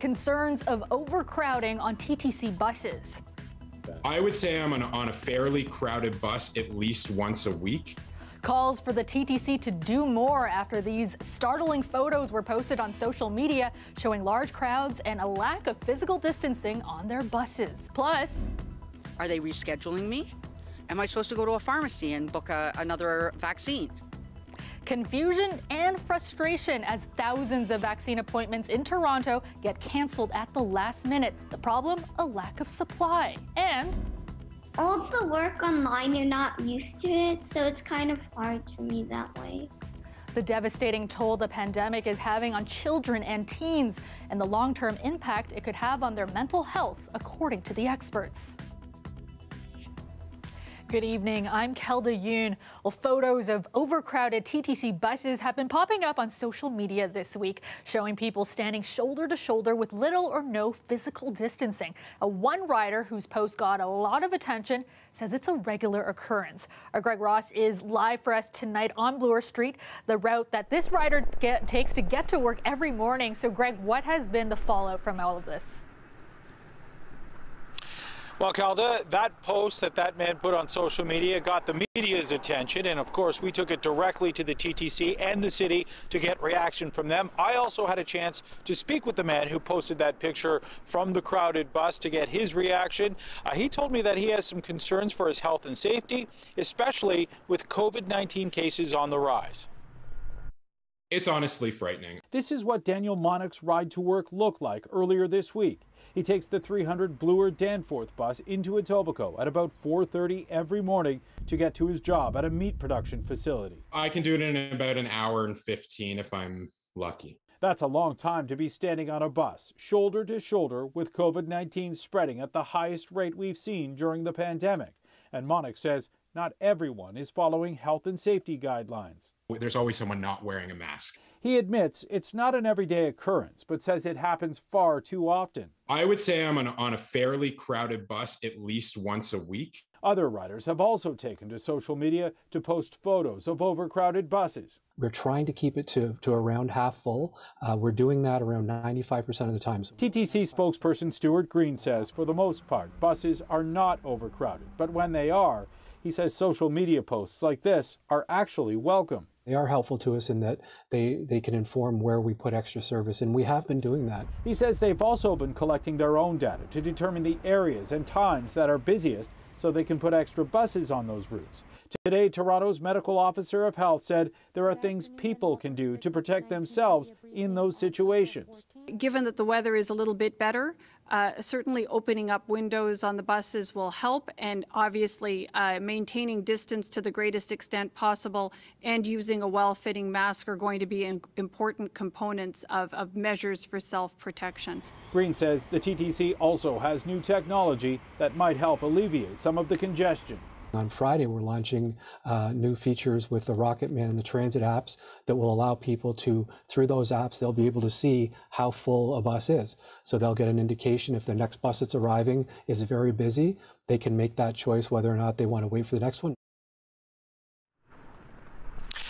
Concerns of overcrowding on TTC buses. I would say I'm on a, on a fairly crowded bus at least once a week. Calls for the TTC to do more after these startling photos were posted on social media showing large crowds and a lack of physical distancing on their buses. Plus, are they rescheduling me? Am I supposed to go to a pharmacy and book a, another vaccine? Confusion and frustration as thousands of vaccine appointments in Toronto get canceled at the last minute. The problem? A lack of supply. And all the work online, you're not used to it, so it's kind of hard for me that way. The devastating toll the pandemic is having on children and teens, and the long term impact it could have on their mental health, according to the experts. Good evening. I'm Kelda Yoon. Well, photos of overcrowded TTC buses have been popping up on social media this week, showing people standing shoulder to shoulder with little or no physical distancing. A one rider whose post got a lot of attention says it's a regular occurrence. Our Greg Ross is live for us tonight on Bloor Street, the route that this rider get, takes to get to work every morning. So, Greg, what has been the fallout from all of this? Well, Kelda, that post that that man put on social media got the media's attention, and of course, we took it directly to the TTC and the city to get reaction from them. I also had a chance to speak with the man who posted that picture from the crowded bus to get his reaction. Uh, he told me that he has some concerns for his health and safety, especially with COVID 19 cases on the rise. It's honestly frightening. This is what Daniel Monnick's ride to work looked like earlier this week. He takes the 300 Bloor Danforth bus into Etobicoke at about 4:30 every morning to get to his job at a meat production facility. I can do it in about an hour and 15 if I'm lucky. That's a long time to be standing on a bus, shoulder to shoulder, with COVID 19 spreading at the highest rate we've seen during the pandemic. And Monnick says not everyone is following health and safety guidelines. There's always someone not wearing a mask. He admits it's not an everyday occurrence, but says it happens far too often. I would say I'm on a, on a fairly crowded bus at least once a week. Other riders have also taken to social media to post photos of overcrowded buses. We're trying to keep it to, to around half full. Uh, we're doing that around 95% of the time. TTC spokesperson Stuart Green says for the most part, buses are not overcrowded, but when they are, he says social media posts like this are actually welcome. They are helpful to us in that they, they can inform where we put extra service, and we have been doing that. He says they've also been collecting their own data to determine the areas and times that are busiest so they can put extra buses on those routes. Today, Toronto's medical officer of health said there are things people can do to protect themselves in those situations. Given that the weather is a little bit better, uh, certainly opening up windows on the buses will help, and obviously uh, maintaining distance to the greatest extent possible and using a well-fitting mask are going to be important components of, of measures for self-protection. Green says the TTC also has new technology that might help alleviate some of the congestion. On Friday, we're launching uh, new features with the Rocketman and the Transit apps that will allow people to, through those apps, they'll be able to see how full a bus is. So they'll get an indication if the next bus that's arriving is very busy, they can make that choice whether or not they want to wait for the next one.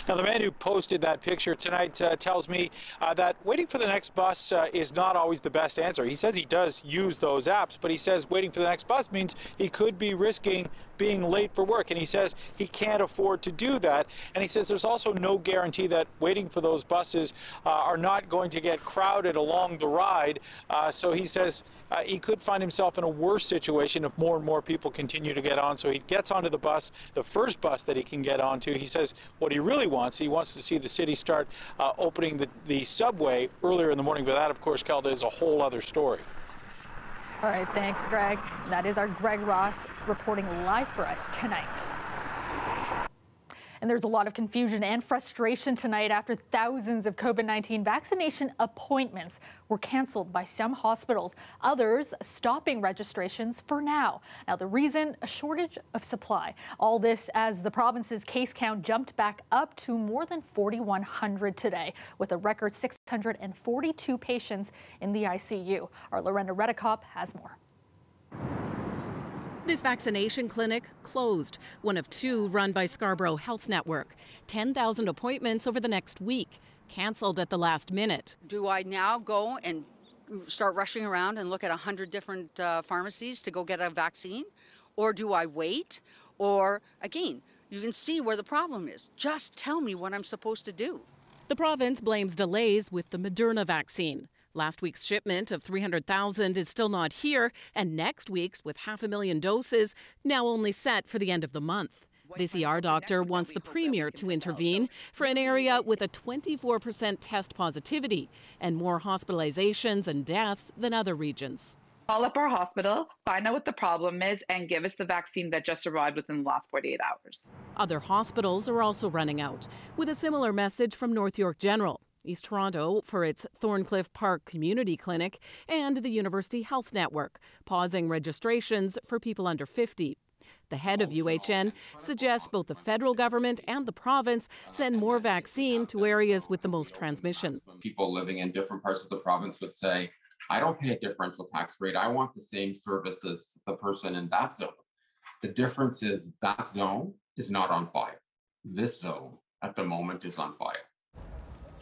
Now, the man who posted that picture tonight uh, tells me uh, that waiting for the next bus uh, is not always the best answer. He says he does use those apps, but he says waiting for the next bus means he could be risking being late for work. And he says he can't afford to do that. And he says there's also no guarantee that waiting for those buses uh, are not going to get crowded along the ride. Uh, so he says uh, he could find himself in a worse situation if more and more people continue to get on. So he gets onto the bus, the first bus that he can get onto. He says what he really wants, he wants to see the city start uh, opening the, the subway earlier in the morning. But that, of course, Kelda, is a whole other story. All right, thanks, Greg. That is our Greg Ross reporting live for us tonight. And there's a lot of confusion and frustration tonight after thousands of COVID 19 vaccination appointments were canceled by some hospitals, others stopping registrations for now. Now, the reason a shortage of supply. All this as the province's case count jumped back up to more than 4,100 today, with a record 642 patients in the ICU. Our Lorenda Reddekopp has more. This vaccination clinic closed, one of two run by Scarborough Health Network. 10,000 appointments over the next week, canceled at the last minute. Do I now go and start rushing around and look at 100 different uh, pharmacies to go get a vaccine? Or do I wait? Or again, you can see where the problem is. Just tell me what I'm supposed to do. The province blames delays with the Moderna vaccine. Last week's shipment of 300,000 is still not here, and next week's, with half a million doses, now only set for the end of the month. This ER doctor wants the Premier to intervene for an area with a 24% test positivity and more hospitalizations and deaths than other regions call up our hospital, find out what the problem is, and give us the vaccine that just arrived within the last 48 hours. Other hospitals are also running out, with a similar message from North York General. East Toronto for its Thorncliffe Park Community Clinic and the University Health Network, pausing registrations for people under 50. The head of UHN suggests both the federal government and the province send more vaccine to areas with the most transmission. People living in different parts of the province would say, I don't pay a differential tax rate. I want the same service as the person in that zone. The difference is that zone is not on fire. This zone at the moment is on fire.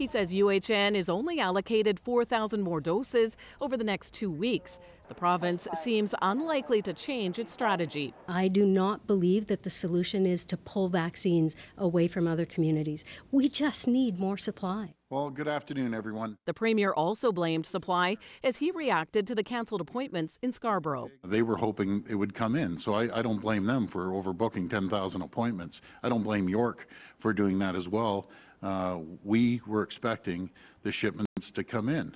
He says UHN is only allocated 4,000 more doses over the next two weeks. The province seems unlikely to change its strategy. I do not believe that the solution is to pull vaccines away from other communities. We just need more supply. Well, good afternoon, everyone. The Premier also blamed supply as he reacted to the cancelled appointments in Scarborough. They were hoping it would come in, so I, I don't blame them for overbooking 10,000 appointments. I don't blame York for doing that as well. Uh, we were expecting the shipments to come in,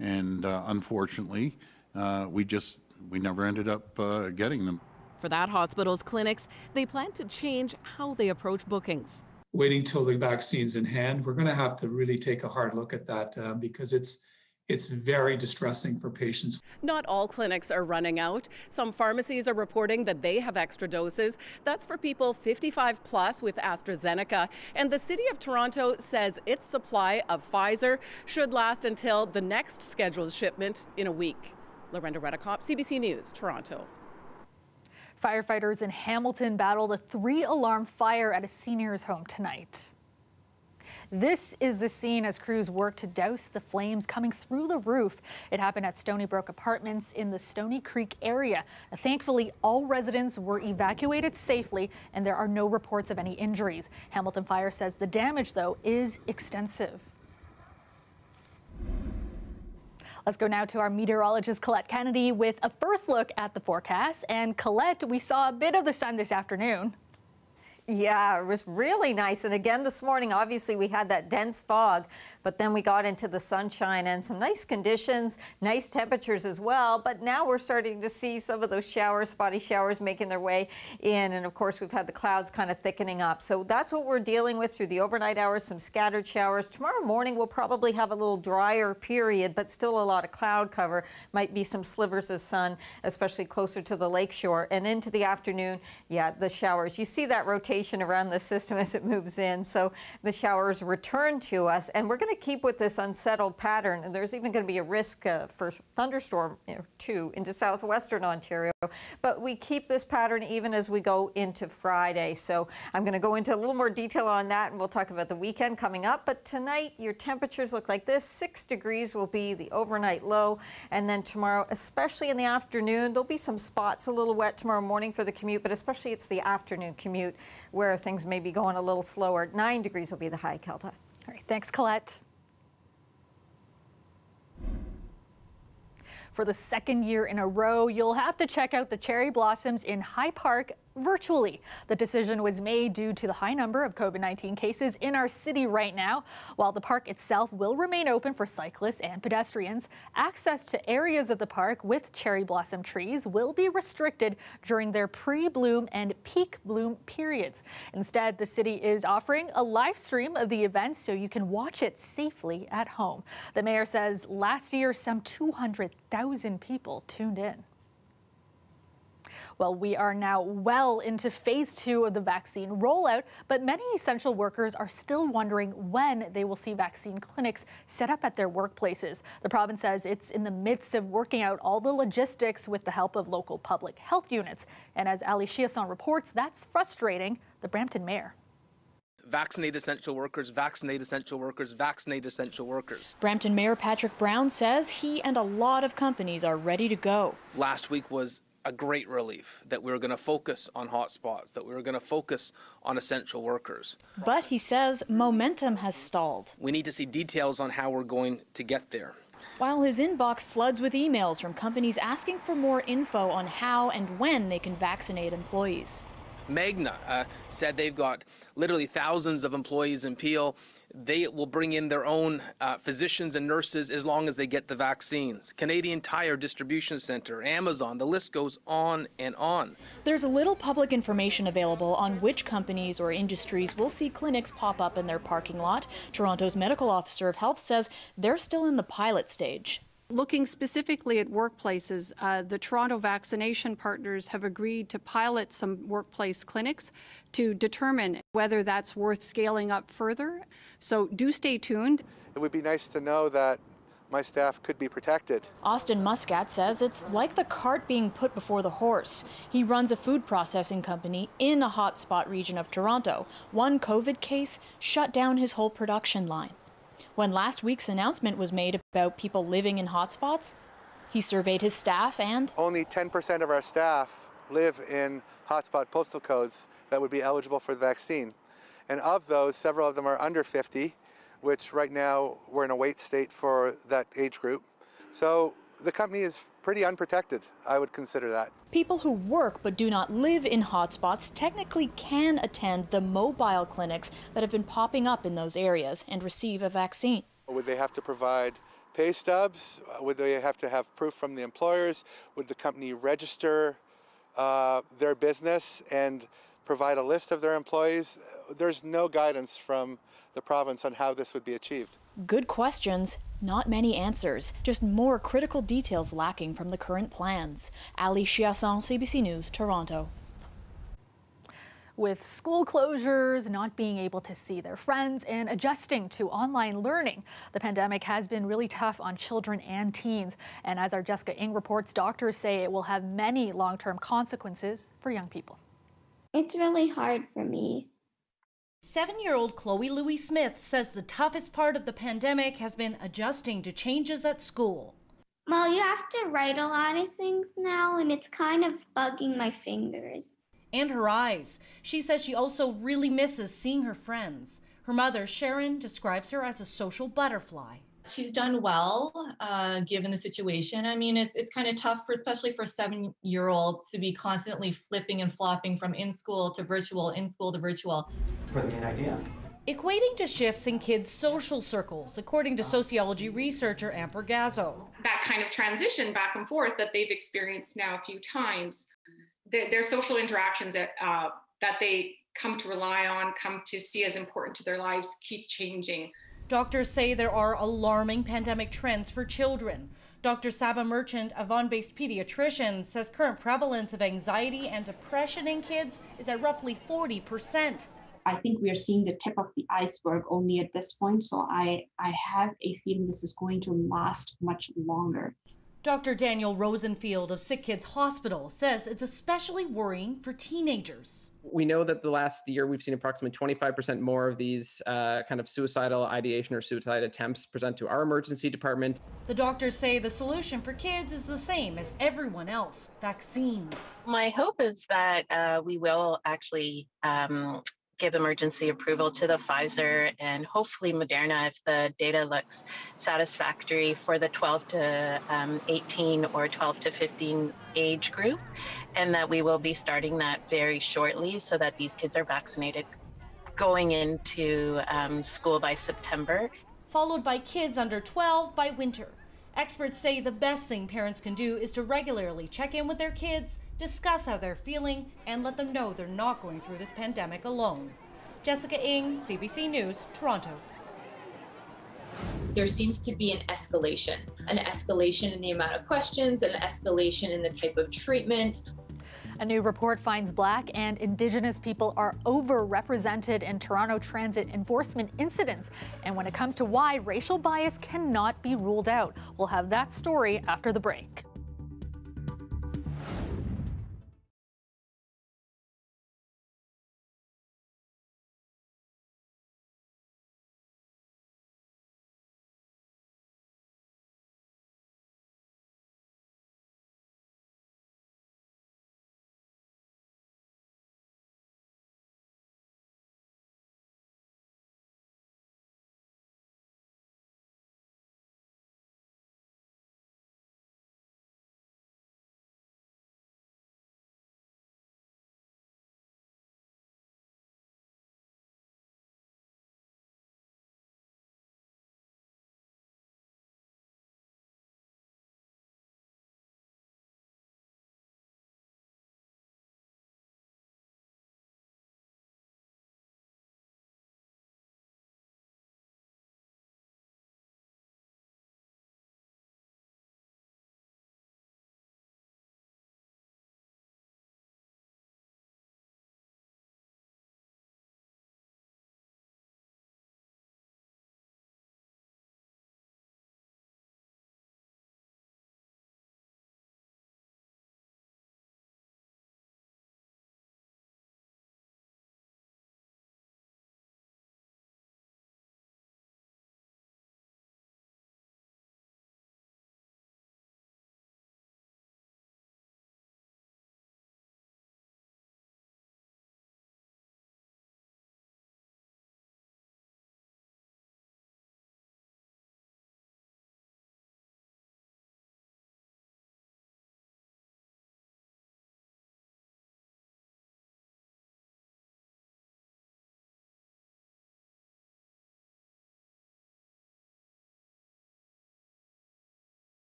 and uh, unfortunately, uh, we just we never ended up uh, getting them. For that hospital's clinics, they plan to change how they approach bookings waiting till the vaccine's in hand. We're going to have to really take a hard look at that uh, because it's it's very distressing for patients. Not all clinics are running out. Some pharmacies are reporting that they have extra doses. That's for people 55 plus with AstraZeneca. And the City of Toronto says its supply of Pfizer should last until the next scheduled shipment in a week. Lorenda Reddekopp, CBC News, Toronto. Firefighters in Hamilton battled a three alarm fire at a senior's home tonight. This is the scene as crews work to douse the flames coming through the roof. It happened at Stony Brook Apartments in the Stoney Creek area. Thankfully, all residents were evacuated safely and there are no reports of any injuries. Hamilton Fire says the damage, though, is extensive. Let's go now to our meteorologist Colette Kennedy with a first look at the forecast. And Colette, we saw a bit of the sun this afternoon. Yeah, it was really nice. And again, this morning, obviously, we had that dense fog, but then we got into the sunshine and some nice conditions, nice temperatures as well. But now we're starting to see some of those showers, spotty showers making their way in. And of course, we've had the clouds kind of thickening up. So that's what we're dealing with through the overnight hours, some scattered showers. Tomorrow morning, we'll probably have a little drier period, but still a lot of cloud cover. Might be some slivers of sun, especially closer to the lakeshore. And into the afternoon, yeah, the showers. You see that rotation rotation around the system as it moves in. So the showers return to us, and we're going to keep with this unsettled pattern. And there's even going to be a risk uh, for thunderstorm too into southwestern Ontario. But we keep this pattern even as we go into Friday. So I'm going to go into a little more detail on that, and we'll talk about the weekend coming up. But tonight, your temperatures look like this. Six degrees will be the overnight low, and then tomorrow, especially in the afternoon, there'll be some spots a little wet tomorrow morning for the commute, but especially it's the afternoon commute where things may be going a little slower. Nine degrees will be the high, Kelda. All right, thanks, Colette. For the second year in a row, you'll have to check out the cherry blossoms in High Park virtually. The decision was made due to the high number of COVID-19 cases in our city right now. While the park itself will remain open for cyclists and pedestrians, access to areas of the park with cherry blossom trees will be restricted during their pre-bloom and peak bloom periods. Instead, the city is offering a live stream of the event so you can watch it safely at home. The mayor says last year some 200,000 people tuned in. Well, we are now well into phase two of the vaccine rollout, but many essential workers are still wondering when they will see vaccine clinics set up at their workplaces. The province says it's in the midst of working out all the logistics with the help of local public health units. And as Ali Chiasson reports, that's frustrating the Brampton mayor. vaccinate essential workers, vaccinate essential workers, vaccinate essential workers. Brampton Mayor Patrick Brown says he and a lot of companies are ready to go. Last week was a great relief that we were going to focus on hotspots, that we were going to focus on essential workers. But he says momentum has stalled. We need to see details on how we're going to get there. While his inbox floods with emails from companies asking for more info on how and when they can vaccinate employees. Magna uh, said they've got literally thousands of employees in Peel. They will bring in their own uh, physicians and nurses as long as they get the vaccines. Canadian Tire Distribution Center, Amazon, the list goes on and on. There's little public information available on which companies or industries will see clinics pop up in their parking lot. Toronto's medical officer of health says they're still in the pilot stage. Looking specifically at workplaces, uh, the Toronto Vaccination Partners have agreed to pilot some workplace clinics to determine whether that's worth scaling up further. So do stay tuned. It would be nice to know that my staff could be protected. Austin Muscat says it's like the cart being put before the horse. He runs a food processing company in a hotspot region of Toronto. One COVID case shut down his whole production line. When last week's announcement was made about people living in hotspots, he surveyed his staff and only 10% of our staff live in hotspot postal codes that would be eligible for the vaccine. And of those, several of them are under 50, which right now we're in a wait state for that age group. So the company is pretty unprotected. I would consider that. People who work but do not live in hotspots technically can attend the mobile clinics that have been popping up in those areas and receive a vaccine. Would they have to provide pay stubs? Would they have to have proof from the employers? Would the company register uh, their business and provide a list of their employees? There's no guidance from the province on how this would be achieved. Good questions, not many answers, just more critical details lacking from the current plans. Ali Chiasson, CBC News, Toronto. With school closures, not being able to see their friends, and adjusting to online learning, the pandemic has been really tough on children and teens. And as our Jessica Ng reports, doctors say it will have many long term consequences for young people. It's really hard for me. Seven year old Chloe Louis Smith says the toughest part of the pandemic has been adjusting to changes at school. Well, you have to write a lot of things now, and it's kind of bugging my fingers. And her eyes. She says she also really misses seeing her friends. Her mother, Sharon, describes her as a social butterfly. She's done well, uh, given the situation. I mean, it's it's kind of tough for, especially for seven year olds, to be constantly flipping and flopping from in school to virtual, in school to virtual. For the main idea. Equating to shifts in kids' social circles, according to sociology researcher Amber Gazso. That kind of transition back and forth that they've experienced now a few times, their, their social interactions that uh, that they come to rely on, come to see as important to their lives, keep changing. Doctors say there are alarming pandemic trends for children. Dr. Saba Merchant, a Vaughan based pediatrician, says current prevalence of anxiety and depression in kids is at roughly 40%. I think we are seeing the tip of the iceberg only at this point, so I, I have a feeling this is going to last much longer. Dr. Daniel Rosenfield of Sick Kids Hospital says it's especially worrying for teenagers. We know that the last year we've seen approximately 25% more of these uh, kind of suicidal ideation or suicide attempts present to our emergency department. The doctors say the solution for kids is the same as everyone else vaccines. My hope is that uh, we will actually um, give emergency approval to the Pfizer and hopefully Moderna if the data looks satisfactory for the 12 to um, 18 or 12 to 15 age group, and that we will be starting that very shortly so that these kids are vaccinated going into um, school by September. Followed by kids under 12 by winter. Experts say the best thing parents can do is to regularly check in with their kids, discuss how they're feeling, and let them know they're not going through this pandemic alone. Jessica Ng, CBC News, Toronto. There seems to be an escalation, an escalation in the amount of questions, an escalation in the type of treatment. A new report finds Black and Indigenous people are overrepresented in Toronto transit enforcement incidents. And when it comes to why racial bias cannot be ruled out, we'll have that story after the break.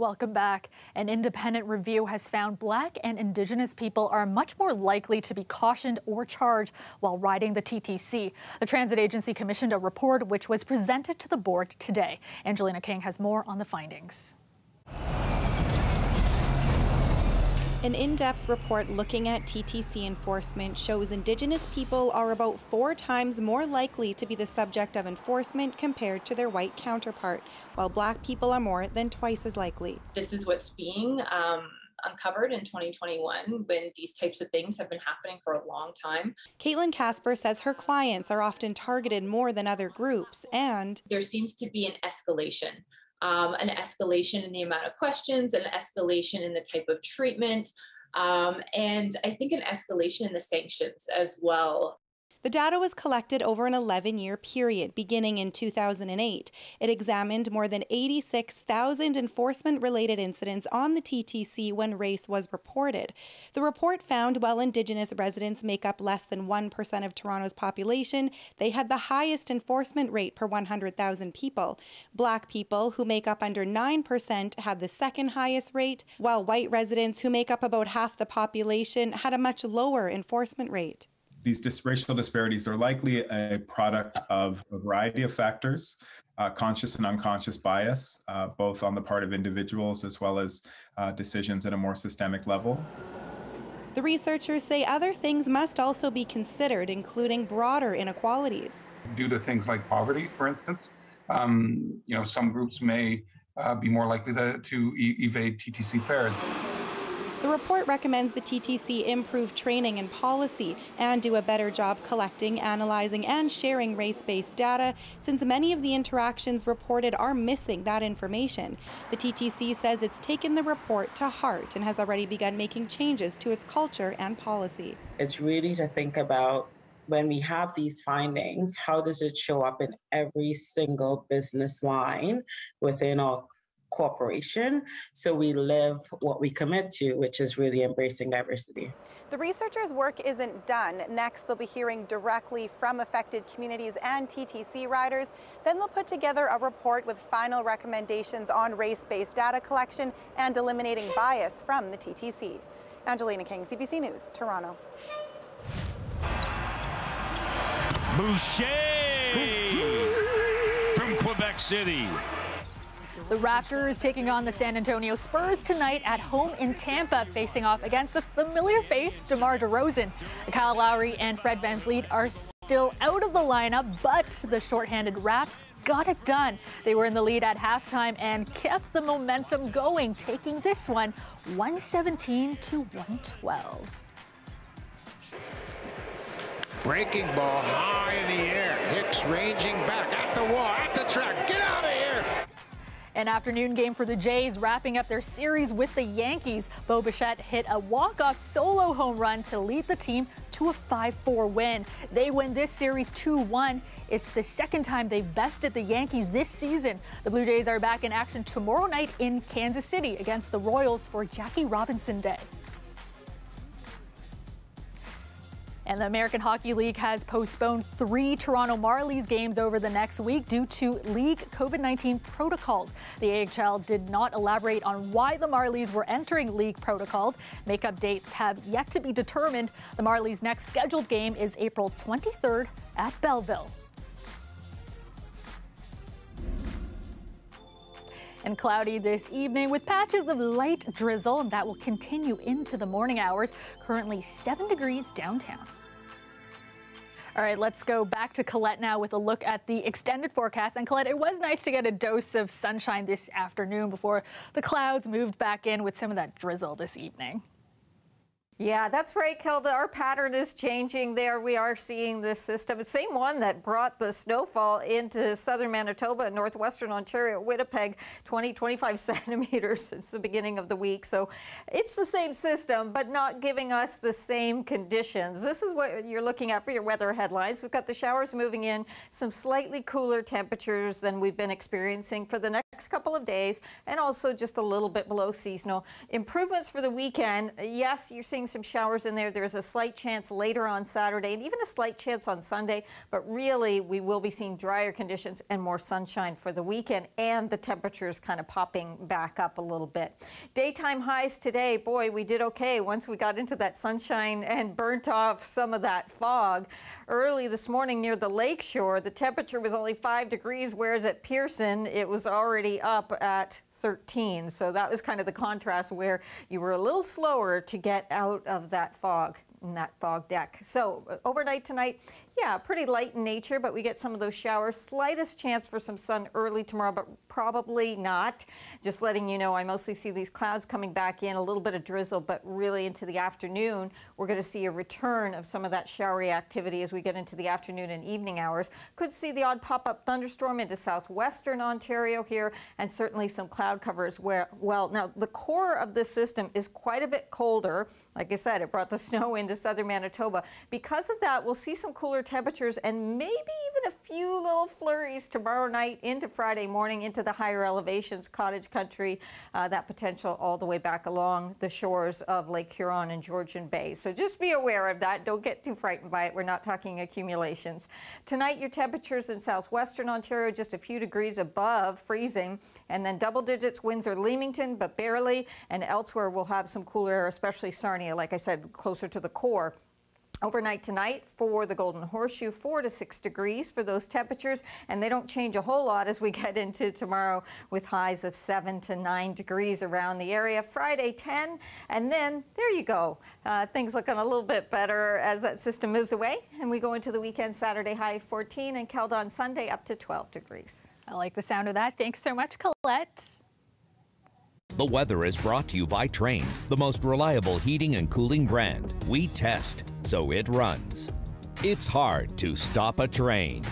Welcome back. An independent review has found Black and Indigenous people are much more likely to be cautioned or charged while riding the TTC. The transit agency commissioned a report which was presented to the board today. Angelina King has more on the findings. An in depth report looking at TTC enforcement shows Indigenous people are about four times more likely to be the subject of enforcement compared to their white counterpart, while Black people are more than twice as likely. This is what's being um, uncovered in 2021 when these types of things have been happening for a long time. Caitlin Casper says her clients are often targeted more than other groups, and there seems to be an escalation um, an escalation in the amount of questions, an escalation in the type of treatment, um, and I think an escalation in the sanctions as well. The data was collected over an 11 year period beginning in 2008. It examined more than 86,000 enforcement related incidents on the TTC when race was reported. The report found while Indigenous residents make up less than 1% of Toronto's population, they had the highest enforcement rate per 100,000 people. Black people, who make up under 9%, had the second highest rate, while white residents, who make up about half the population, had a much lower enforcement rate these dis- racial disparities are likely a product of a variety of factors, uh, conscious and unconscious bias, uh, both on the part of individuals as well as uh, decisions at a more systemic level. The researchers say other things must also be considered, including broader inequalities. Due to things like poverty, for instance, um, you know, some groups may uh, be more likely to, to e- evade TTC fares. The report recommends the TTC improve training and policy and do a better job collecting, analyzing, and sharing race based data, since many of the interactions reported are missing that information. The TTC says it's taken the report to heart and has already begun making changes to its culture and policy. It's really to think about when we have these findings, how does it show up in every single business line within our corporation. So we live what we commit to, which is really embracing diversity. The researchers' work isn't done. Next, they'll be hearing directly from affected communities and TTC riders. Then they'll put together a report with final recommendations on race based data collection and eliminating bias from the TTC. Angelina King, CBC News, Toronto. Boucher from Quebec City. The Raptors taking on the San Antonio Spurs tonight at home in Tampa, facing off against a familiar face, DeMar DeRozan. Kyle Lowry and Fred VanVleet are still out of the lineup, but the shorthanded Raps got it done. They were in the lead at halftime and kept the momentum going, taking this one 117 to 112. Breaking ball high in the air. Hicks ranging back at the wall, at the track. Get out of here! An afternoon game for the Jays, wrapping up their series with the Yankees. Bo Bichette hit a walk-off solo home run to lead the team to a 5-4 win. They win this series 2-1. It's the second time they've bested the Yankees this season. The Blue Jays are back in action tomorrow night in Kansas City against the Royals for Jackie Robinson Day. And the American Hockey League has postponed three Toronto Marlies games over the next week due to league COVID 19 protocols. The AHL did not elaborate on why the Marlies were entering league protocols. Makeup dates have yet to be determined. The Marlies' next scheduled game is April 23rd at Belleville. and cloudy this evening with patches of light drizzle and that will continue into the morning hours. Currently 7 degrees downtown. All right, let's go back to Colette now with a look at the extended forecast. And Colette, it was nice to get a dose of sunshine this afternoon before the clouds moved back in with some of that drizzle this evening. Yeah, that's right, Kelda. Our pattern is changing there. We are seeing this system, the same one that brought the snowfall into southern Manitoba and northwestern Ontario, Winnipeg, 20, 25 centimeters since the beginning of the week. So it's the same system, but not giving us the same conditions. This is what you're looking at for your weather headlines. We've got the showers moving in, some slightly cooler temperatures than we've been experiencing for the next couple of days, and also just a little bit below seasonal. Improvements for the weekend. Yes, you're seeing some showers in there. There's a slight chance later on Saturday and even a slight chance on Sunday, but really we will be seeing drier conditions and more sunshine for the weekend and the temperatures kind of popping back up a little bit. Daytime highs today, boy, we did okay once we got into that sunshine and burnt off some of that fog. Early this morning near the lake shore, the temperature was only 5 degrees, whereas at Pearson it was already up at 13. So that was kind of the contrast where you were a little slower to get out of that fog in that fog deck. So uh, overnight tonight, yeah, pretty light in nature, but we get some of those showers. Slightest chance for some sun early tomorrow, but probably not. Just letting you know, I mostly see these clouds coming back in, a little bit of drizzle, but really into the afternoon, we're going to see a return of some of that showery activity as we get into the afternoon and evening hours. Could see the odd pop-up thunderstorm into southwestern Ontario here, and certainly some cloud cover as well. Now, the core of this system is quite a bit colder. Like I said, it brought the snow into southern Manitoba. Because of that, we'll see some cooler temperatures and maybe even a few little flurries tomorrow night into Friday morning into the higher elevations, cottage country, uh, that potential all the way back along the shores of Lake Huron and Georgian Bay. So just be aware of that. Don't get too frightened by it. We're not talking accumulations. Tonight, your temperatures in southwestern Ontario just a few degrees above freezing, and then double digits Windsor, Leamington, but barely, and elsewhere we'll have some cooler air, especially Sarnia, like I said, closer to the core. Overnight tonight for the Golden Horseshoe, 4 to 6 degrees for those temperatures, and they don't change a whole lot as we get into tomorrow with highs of 7 to 9 degrees around the area. Friday, 10, and then there you go. Uh, things looking a little bit better as that system moves away, and we go into the weekend Saturday high 14 and Keldon Sunday up to 12 degrees. I like the sound of that. Thanks so much, Colette. The weather is brought to you by Trane, the most reliable heating and cooling brand. We test, so it runs. It's hard to stop a Trane.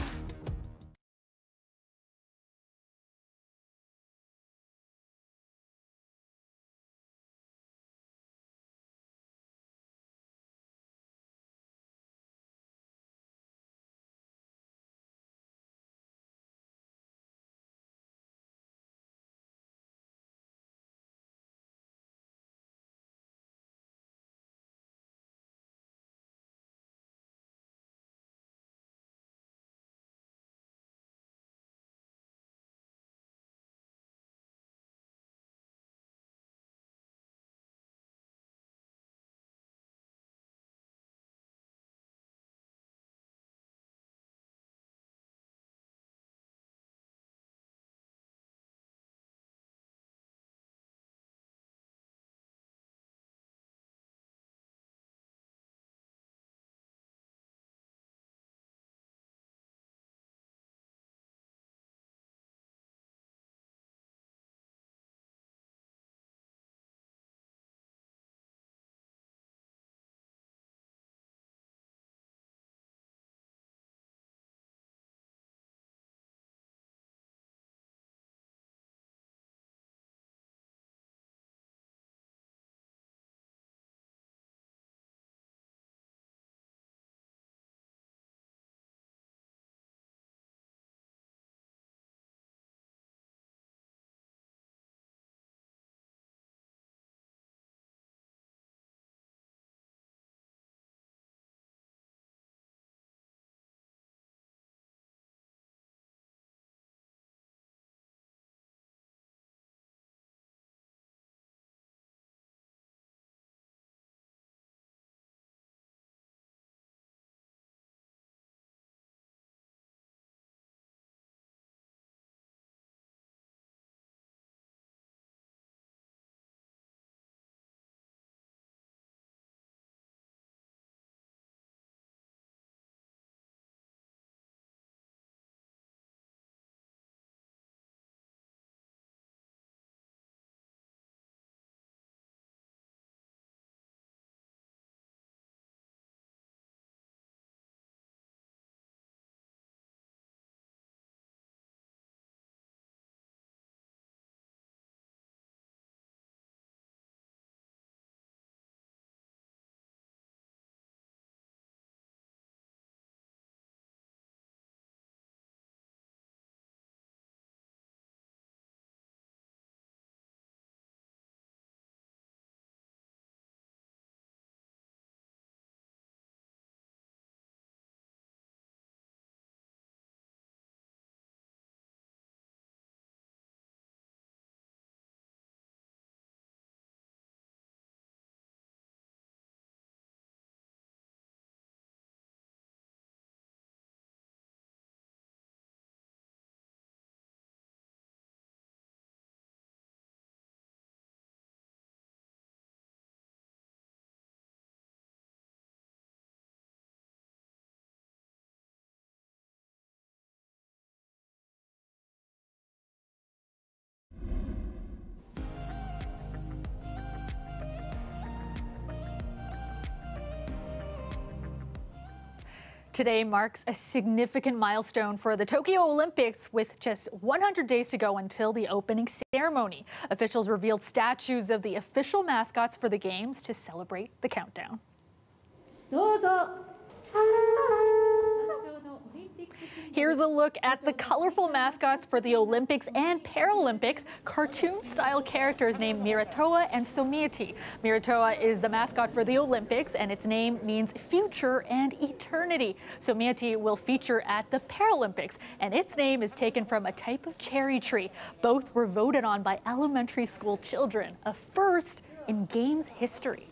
Today marks a significant milestone for the Tokyo Olympics with just 100 days to go until the opening ceremony. Officials revealed statues of the official mascots for the games to celebrate the countdown. どうぞ Here's a look at the colorful mascots for the Olympics and Paralympics, cartoon-style characters named Miraitowa and Someity. Miraitowa is the mascot for the Olympics, and its name means future and eternity. Someity will feature at the Paralympics, and its name is taken from a type of cherry tree. Both were voted on by elementary school children, a first in Games history.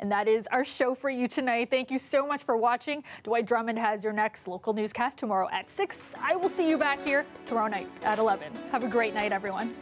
And that is our show for you tonight. Thank you so much for watching. Dwight Drummond has your next local newscast tomorrow at 6. I will see you back here tomorrow night at 11. Have a great night, everyone.